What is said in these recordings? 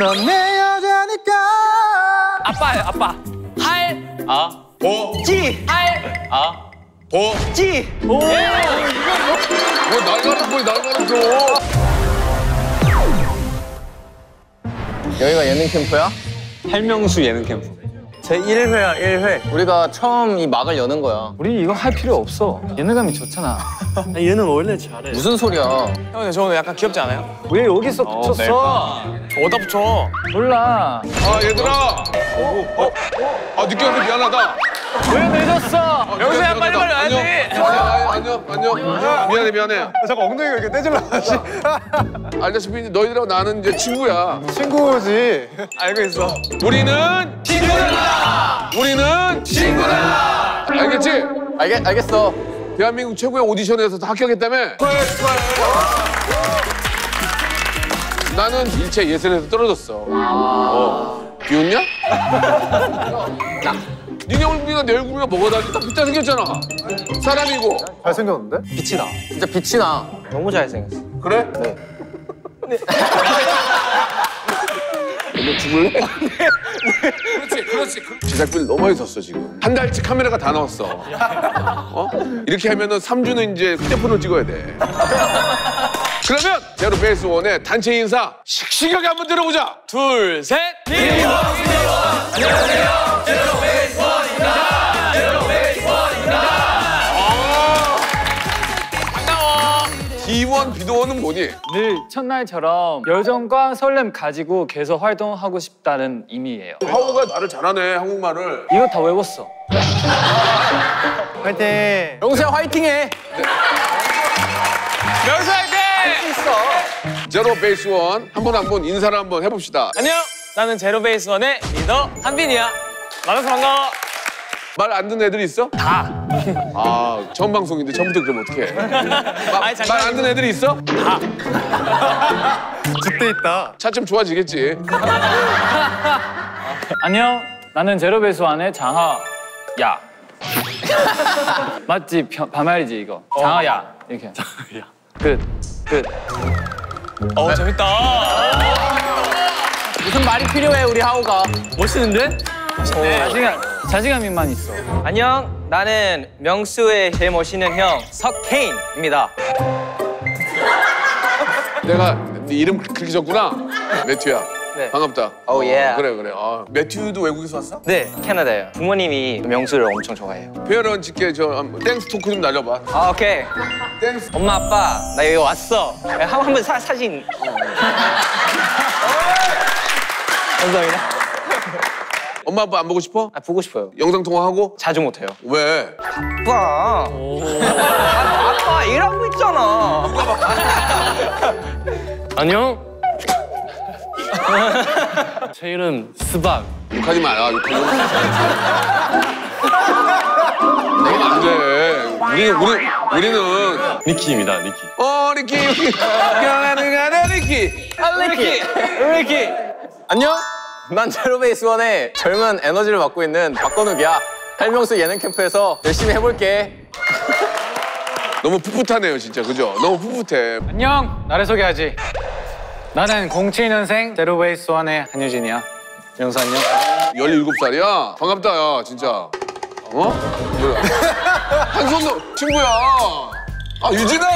넌 내 여자니까 아빠예요 아빠 할 아, 보, 찌! 할. 아, 보. 찌! 뭐 날가는 거야 날가는 거. 여기가 예능 캠프야? 할명수 예능 캠프. 제 1회야 1회 우리가 처음 이 막을 여는 거야 우리 이거 할 필요 없어. 예능감이 좋잖아. 얘는 원래 잘해. 무슨 소리야 형저 오늘 약간 귀엽지 않아요? 왜 여기서 붙였어? 어디다 붙여? 몰라. 아 얘들아. 어, 아 늦게 와서 미안하다. 왜 늦었어? 명수야, 빨리 빨리 와야지. 안녕 안녕 안녕. 미안해 미안해. 잠깐 엉덩이가 이렇게 떼질라 하지. 알다시피 너희들하고 나는 이제 친구야. 친구지. 알고 있어. 우리는 친구다. 우리는 친구다. 알겠지? 알겠, 알겠어 대한민국 최고의 오디션에서 다 합격했다며? 나는 일체 예선에서 떨어졌어. 어. 비웃냐? 니네 얼굴이나 내 얼굴이나 뭐가 다르지? 딱 비슷하게 생겼잖아. 사람이고. 잘생겼는데? 빛이 나 진짜 빛이 나 너무 잘생겼어. 그래? 네. 너 죽을래? 그렇지, 그렇지. 제작비를 너무 많이 썼어, 지금. 한 달치 카메라가 다 나왔어. 어? 이렇게 하면은 3주는 이제 휴대폰을 찍어야 돼. 그러면 제로 베이스 원의 단체 인사 씩씩하게 한번 들어보자. 둘, 셋. D1, 비도원은 뭐니? 늘 첫날처럼 열정과 설렘 가지고 계속 활동하고 싶다는 의미예요. 하우가 말을 잘하네, 한국말을. 이거 다 외웠어. 화이팅 영수야 화이팅해 명수 화이팅! 제로 베이스 원 한 번 한 번 인사를 한번 해봅시다. 안녕. 나는 제로 베이스 원의 리더 한빈이야. 만나서 반가워. 말 안 듣는 애들이 있어? 다. 아, 처음 방송인데 처음부터 그러면 어떡해. 말 안 듣는 애들이 있어? 그때 있다. 차츰 좋아지겠지. 안녕. 나는 제로베이스 안의 장하야. 맞지? 벼- 반말이지 이거. 장하야. 이렇게. 장하야. 끝. 끝. 어 재밌다. 무슨 말이 필요해 우리 하우가 멋있는데? 자신감, 자신감이만 있어. 안녕. 나는 명수의 제일 멋있는 형 석케인입니다. 내가 네 이름 그렇게 적구나. 매튜야. 네. 반갑다. 오, 예. 그래 그래. 아, 매튜도 외국에서 왔어? 네, 캐나다예요. 부모님이 명수를 엄청 좋아해요. parents께 저 thanks talk 좀 날려봐. 아, 오케이. Thanks. 엄마, 아빠, 나 여기 왔어. 한, 한번 사, 사진. 감사합니다. 엄마 아빠 안 보고 싶어? 아, 보고 싶어요. 영상 통화하고? 자주 못해요. 왜? 아빠. 아, 아빠 일하고 있잖아. 안녕. 제 이름 스박. 욕하지 마라. 욕하지 마. 그러면 안 돼. 우리 우리 우리는 리키입니다, 리키. 어 리키 리키 가는 가는 리키. 리키, 리키. 안녕 난 제로베이스 원의 젊은 에너지를 맡고 있는 박건욱이야 할명수 예능 캠프에서 열심히 해볼게 너무 풋풋하네요 진짜 그죠? 너무 풋풋해. 안녕. 나를 소개하지. 나는 07년생 제로베이스 원의 한유진이야. 영수 안녕. 17살이야? 반갑다, 야, 진짜. 어? 뭐야? 한 손도 친구야. 아, 유진아!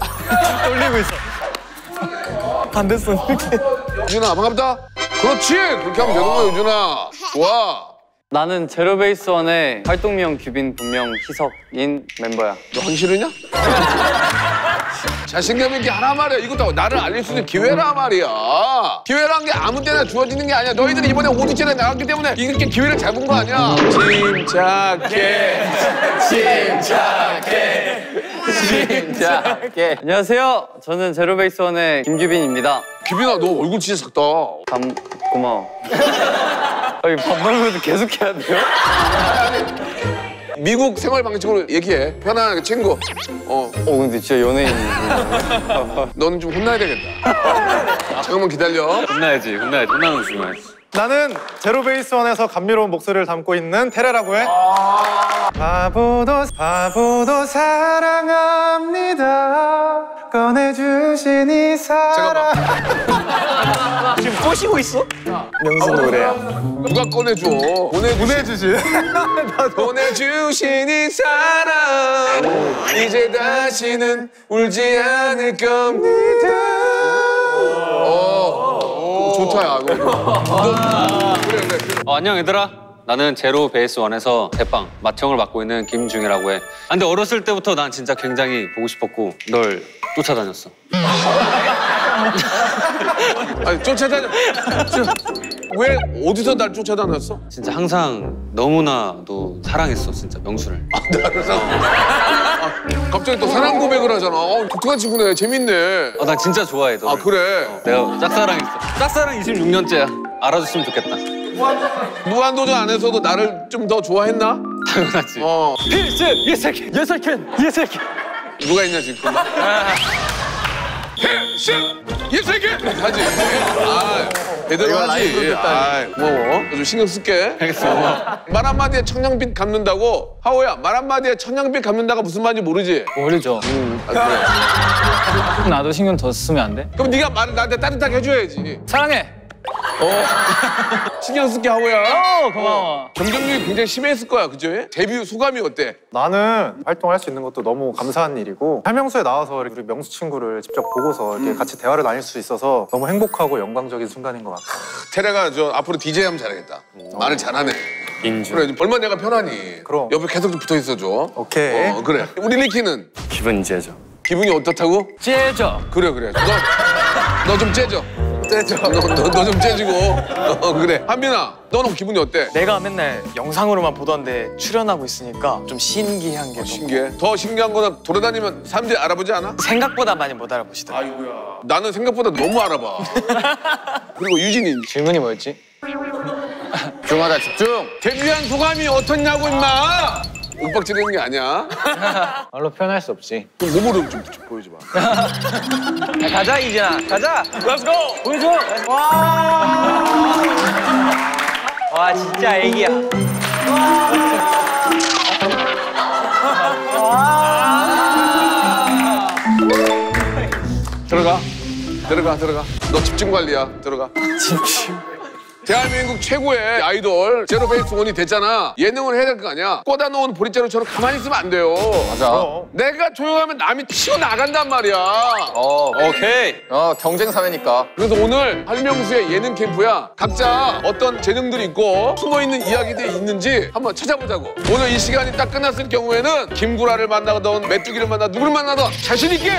떨리고 있어. 반대손 이렇게. 유진아, 반갑다. 그렇지! 그렇게 하면 되는 거야, 유진아. 좋아. 나는 제로베이스 원의 활동명 규빈 본명 희석인 멤버야. 너 싫으냐? 자신감 있게 하라 말이야. 이것도 나를 알릴 수 있는 기회라 말이야. 기회란 게 아무 때나 주어지는 게 아니야. 너희들이 이번에 오디션에 나갔기 때문에 이렇게 기회를 잡은 거 아니야. 침착해. 침착해. 자게 안녕하세요. 저는 제로베이스 원의 김규빈입니다. 규빈아, 너 얼굴 진짜 작다. 감 고마워. 아니 반말로도 계속 해야 돼요? 미국 생활 방식으로 얘기해. 편안하게 친구. 어, 어 근데 진짜 연예인. 너는 좀 혼나야 되겠다. 잠깐만 기다려. 혼나야지, 혼나야지. 혼나는 거 중요하지. 나는 제로베이스 원에서 감미로운 목소리를 담고 있는 테레라고 해. 바보도 바보도 사랑합니다. 꺼내주신 이 사랑. 지금 꼬시고 있어? 명수 노래야. 누가 꺼내줘? 보내주신, 보내주신. 보내주신 이 사랑 이제 다시는 울지 않을 겁니다. 어, 좋다 야. 이거. 너, 그래 그래. 그래. 어, 안녕 얘들아. 나는 제로 베이스 원에서 대빵 맏형을 맡고 있는 김중이라고 해. 아, 근데 어렸을 때부터 난 진짜 굉장히 보고 싶었고 널 쫓아다녔어. 아니 쫓아다녀. 저, 왜 어디서 날 쫓아다녔어? 진짜 항상 너무나 도 사랑했어 진짜 명수를. 아, 갑자기 또 사랑 고백을 하잖아. 어, 독특한 친구네. 재밌네. 어, 난 진짜 좋아해 너. 아 그래. 내가 짝사랑했어. 짝사랑 26년째야. 알아줬으면 좋겠다. 무한도전 안에서도 나를 좀 더 좋아했나? 당연하지. 어. 필승 예설캔 예설캔 예설캔. 누가 있냐 지금? 필승 예세계 하지. 아 제대로 하지. 아 고마워. 좀 신경 쓸게. 알겠어. 말 한마디에 천냥빛 갚는다고? 하호야 말 한마디에 천냥빛 갚는다가 무슨 말인지 모르지? 모르죠. 아, 그래. 나도 신경 더 쓰면 안 돼? 그럼 네가 말을 나한테 따뜻하게 해줘야지. 사랑해. 신경 쓸게 하호야. 어 고마워. 경쟁률이 굉장히 심했을 거야, 그죠? 데뷔 소감이 어때? 나는 활동할 수 있는 것도 너무 감사한 일이고 할명수에 나와서 우리 명수 친구를 직접 보고서 이렇게 같이 대화를 나눌 수 있어서 너무 행복하고 영광적인 순간인 것 같아. 테레가 저 앞으로 DJ 하면 잘하겠다. 말을 잘하네. 인정. 그래, 얼마나 내가 편하니. 그럼. 옆에 계속 붙어 있어줘. 오케이. 어, 그래. 우리 리키는 기분 제죠. 기분이 어떻다고? 째져. 그래, 그래. 너, 너 좀 째져. 째져. 너, 너, 너좀 째지고. 어, 그래. 한빈아, 너는 기분이 어때? 내가 맨날 영상으로만 보던데 출연하고 있으니까 좀 신기한 게 너무 신기해. 더 신기한 거는 돌아다니면 사람들이 알아보지 않아? 생각보다 많이 못 알아보시더라고요. 나는 생각보다 너무 알아봐. 그리고 유진이 질문이 뭐였지? 집중하자 집중. 데뷔한 소감이 어떻냐고 임마. 윽박 지르는 게 아니야. 말로 표현할 수 없지. 좀 몸으로 좀, 좀 보여줘봐. 야, 가자 이진아 가자 Let's go. 보여줘 와 진짜 애기야 들어가. 들어가, 들어가. 너 집중 관리야. 들어가. 집중. 대한민국 최고의 아이돌 제로 베이스 원이 됐잖아. 예능을 해야 될 거 아니야. 꽂아 놓은 보리자루처럼 가만히 있으면 안 돼요. 맞아. 내가 조용하면 남이 치고 나간단 말이야. 어 오케이. 어 경쟁 사회니까. 그래서 오늘 할명수의 예능 캠프야. 각자 어떤 재능들이 있고 숨어 있는 이야기들이 있는지 한번 찾아보자고. 오늘 이 시간이 딱 끝났을 경우에는 김구라를 만나던 메뚜기를 만나 누구를 만나던 자신 있게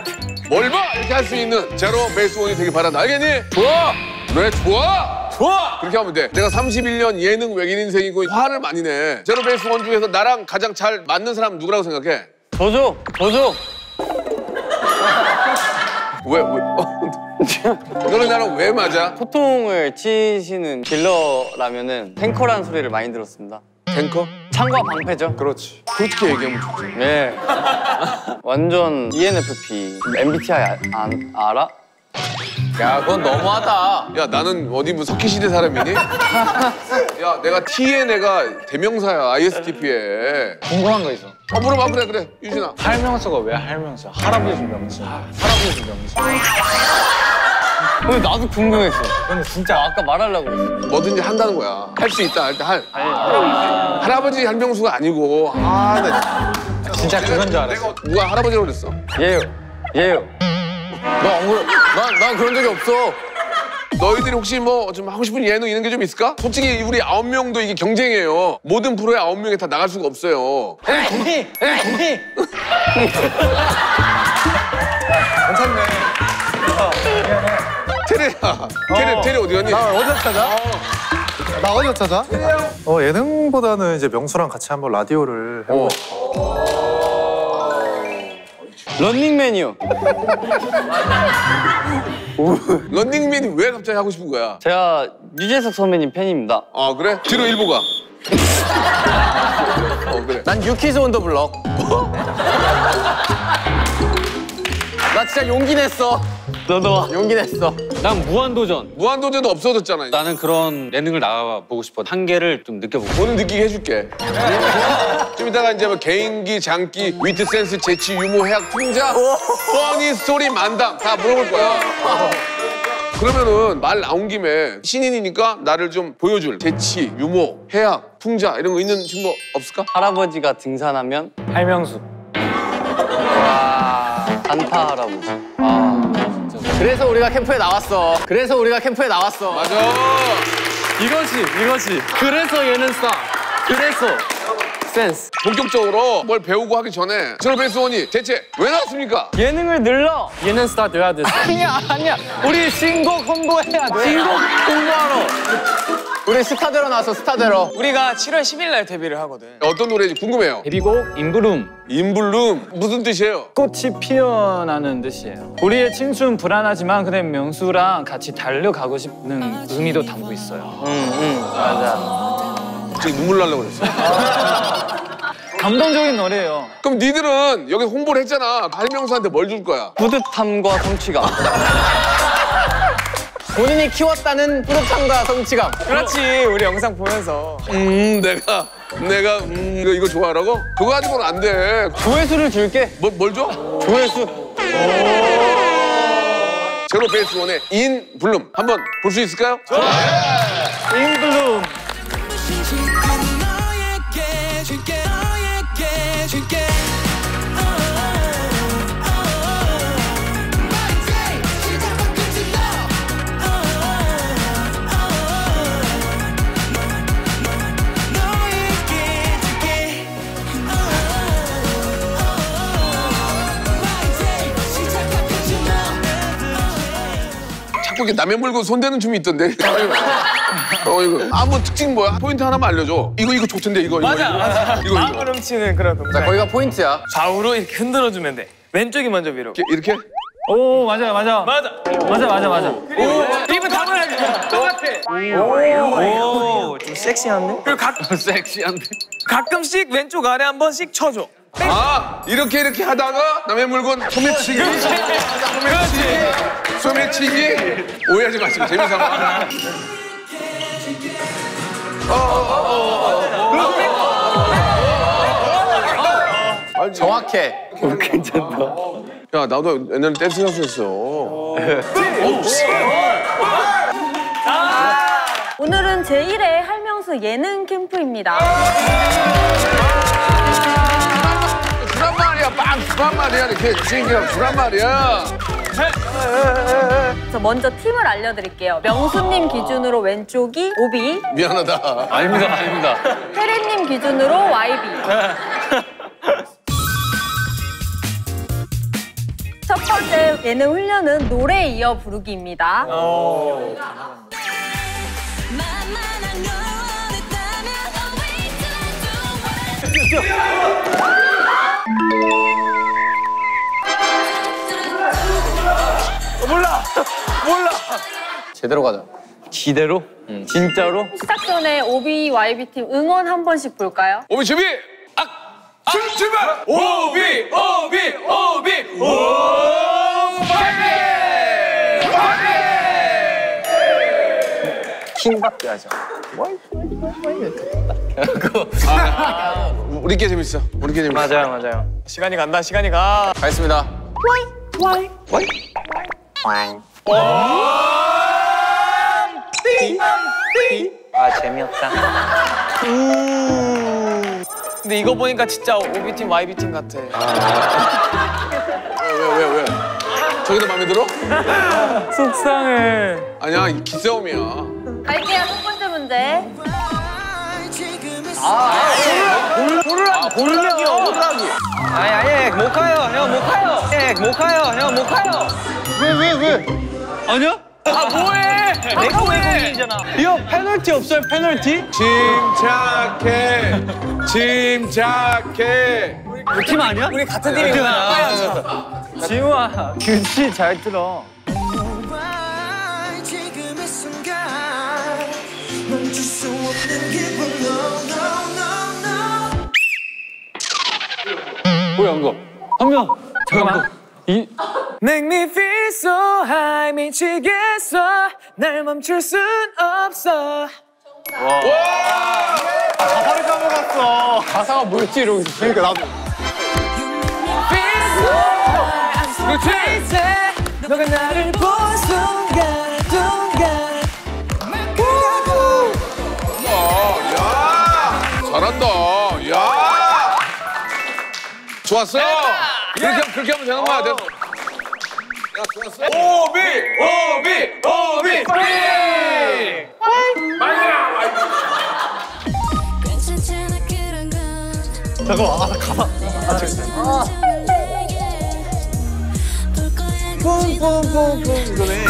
뭘 봐 이렇게 할 수 있는 제로 베이스 원이 되길 바란다. 알겠니? 좋아. 그래 좋아. 좋아. 그렇게 하면 돼. 내가 31년 예능 외길 인생이고 화를 많이 내. 제로 베이스 원 중에서 나랑 가장 잘 맞는 사람 누구라고 생각해? 저줘, 저줘. 왜 왜? 어, 너는 나랑 왜 맞아? 소통을 치시는 딜러라면은 탱커라는 소리를 많이 들었습니다. 탱커? 창과 방패죠. 그렇지. 그렇게 얘기하면 좋지. 네. 완전 ENFP. MBTI 아, 안, 알아? 야 그건 너무하다. 야 나는 어디 뭐 석기 시대 사람이니? 야 내가 T에 내가 대명사야 ISTP에. 궁금한 거 있어. 어 물어봐 그래 그래 유진아. 할명수가 왜 할명수야? 할아버지 명수. 할아버지 명수. 근데 나도 궁금했어. 근데 진짜 아까 말하려고 그랬어. 뭐든지 한다는 거야. 할 수 있다 할때 할. 할아버지 할명수가 아니고 아나 진짜 그건 줄 알았어. 내가 누가 할아버지라고 그랬어? 예요. 예요. 너안 그래? 난난 그런 적이 없어. 너희들이 혹시 뭐 좀 하고 싶은 예능 이런 게 좀 있을까? 솔직히 우리 아홉 명도 이게 경쟁이에요. 모든 프로에 아홉 명이 다 나갈 수가 없어요. 괜찮네. 테레야. 테레 테레 어디 갔니? 나 어디 찾아? 나 어디 찾아? 어 예능보다는 이제 명수랑 같이 한번 라디오를 해보고 어. 싶어. 런닝맨이요. 런닝맨이 왜 갑자기 하고 싶은 거야? 제가 유재석 선배님 팬입니다. 아 그래? 뒤로 일보 가. 어 그래. 난 유키즈 온 더 블럭. 나 진짜 용기 냈어. 너도 와. 용기 냈어. 난 무한도전. 무한도전 없어졌잖아. 나는 그런 예능을 나가보고 싶어. 한계를 좀 느껴보고. 오늘 느끼게 해줄게. 좀 이따가 이제 뭐 개인기, 장기, 위트 센스, 재치, 유머, 해학, 풍자, funny story, 만담 다 물어볼 거야. 그러면은 말 나온 김에 신인이니까 나를 좀 보여줄 재치, 유머, 해학, 풍자 이런 거 있는 친구 없을까? 할아버지가 등산하면 할명수. 산타 할아버지. 그래서 우리가 캠프에 나왔어. 그래서 우리가 캠프에 나왔어. 맞아. 이거지, 이거지. 그래서 예능 스타. 그래서 센스. 본격적으로 뭘 배우고 하기 전에 제로베이스원이 대체 왜 나왔습니까? 예능을 늘러. 예능 스타 돼야 돼. 아니야, 아니야. 우리 신곡 홍보해야 돼. 신곡 홍보하러. 우리 스타 되러 나왔어, 스타 되러. 우리가 7월 10일 날 데뷔를 하거든. 어떤 노래인지 궁금해요. 데뷔곡 In Bloom. In Bloom 무슨 뜻이에요? 꽃이 피어나는 뜻이에요. 우리의청춘 불안하지만 근데 명수랑 같이 달려가고 싶은 의미도 담고 있어요. 지금 눈물 나려고 그랬어. 감동적인 노래예요. 그럼 니들은 여기 홍보를 했잖아. 할명수한테 뭘 줄 거야? 뿌듯함과 성취감. 본인이 키웠다는 뿌듯함과 성취감. 그렇지, 우리 영상 보면서. 음, 내가 내가 음, 이거, 이거 좋아하라고? 그거 가지고는 안 돼. 조회수를 줄게. 뭐, 뭘 줘? 조회수. 제로 베이스 원의 인 블룸 한번 볼 수 있을까요? 인블룸. 이렇게 남의 물고 손대는 춤이 있던데. 어 이거 아무 특징 뭐야? 포인트 하나만 알려줘. 이거 이거 좋던데 이거. 맞아, 이거, 맞아. 이거 훔치는 그런 자, 동작. 거기가 포인트야. 좌우로 이렇게 흔들어주면 돼. 왼쪽이 먼저 위로. 이렇게? 이렇게? 오 맞아 맞아. 맞아. 맞아 맞아 맞아. 입은 다물어야지. 똑같아. 오, 좀 섹시한데? 그리고 가, 섹시한데. 가끔씩 왼쪽 아래 한 번씩 쳐줘. 아 이렇게 이렇게 하다가 남의 물건 소매치기. 소매치기. 소매치기. 오해하지 마시고 재미삼아. 정확해. 야 나도 옛날에 댄스 가수였어. 오늘은 제1회 할명수 예능 캠프입니다. 주란 말이야. 빵 주란 말이야. 이렇게 주란 말이야. 그래서 먼저 팀을 알려드릴게요. 명수님 기준으로 왼쪽이 오비, 미안하다. 아닙니다, 아닙니다. 혜리님 기준으로 YB. 첫 번째 예능 훈련은 노래 이어 부르기입니다. 만만한 걸 원했다면 I'll wait till I do 제대로 가자. 지대로? 진짜로? 시작 전에 오비, YB 팀 응원 한 번씩 볼까요? 오비 준비. 악. 출, 출발. 오비 오비 오비 오. 파이팅! 킹밖에 하죠. 우리께 재밌어. 우리께 재밌어. 맞아요, 맞아요. 시간이 간다, 시간이 가. 가겠습니다. 아, 재미없다. 근데 이거 보니까 진짜 오비팀, YB팀 같아. 왜 왜 왜? 저기도 마음에 들어? 속상해. 아니야 기싸움이야. 갈게요. 첫 번째 문제. 아니, 아니, 못 가요. 형, 못 가요. 예, 못 가요. 형, 못 가요. 아니야? 아, 뭐해? 내가 왜 공이잖아. 이거 페널티 없어요, 페널티? 침착해. 침착해. 팀 아니야? 우리 같은 팀이구나. 지우아 규씨 잘 들어. 뭐야, 이거? 한 명. 잠깐만. 이 Make me feel so high 미치겠어 날 멈출 순 없어 가사를 까먹었어. 가사가 뭐였지 이러고 있어. 그러니까 나도. 그렇지 너가 나를 본 순간 순간 야 잘한다. 야 좋았어. 그렇게 하면- 그렇게 하면 되는 거야. 됐어. 야 좋았어. 오비 오비 오비 빨리 건 잠깐만, 아, 나 가사. 아, 거야 뿜뿜뿜뿜 이거네.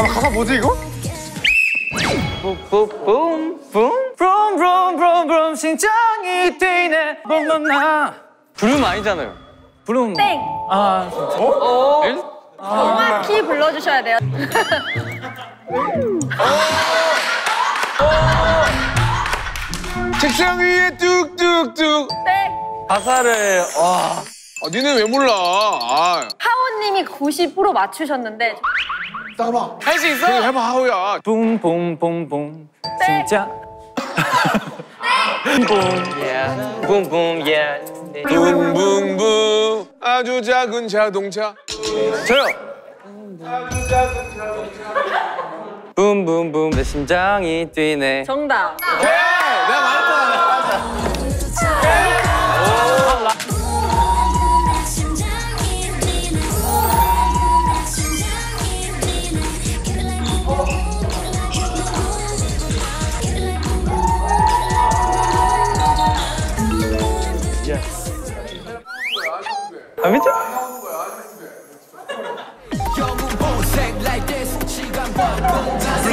아, 가사 뭐지 이거? 붐붐붐 붐붐붐붐 심장이 뛰네 붐붐나 부름 아니잖아요. 블룸 땡. 아 정확히 불러주셔야 돼요. 책상 위에 뚝뚝뚝. 땡. 가사를 와. 아 니네 왜 몰라? 아 하오님이 90% 맞추셨는데 따봐. 할 수 있어? 그래 해봐 하우야. 붐붐붐붐 땡. 진짜 붐붐 예. 붕붕 붕 아주 작은 자동차. 저요. 붐붐붐 내 심장이 뛰네. 정답. 내가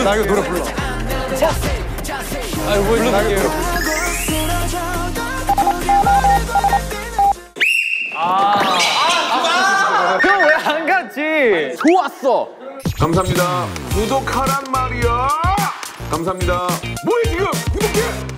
나 이거 노래 불러. 아이고 불러볼게요. 형왜 안 갔지? 좋았어. 감사합니다. 구독하란 말이야. 감사합니다. 뭐해 지금? 구독해.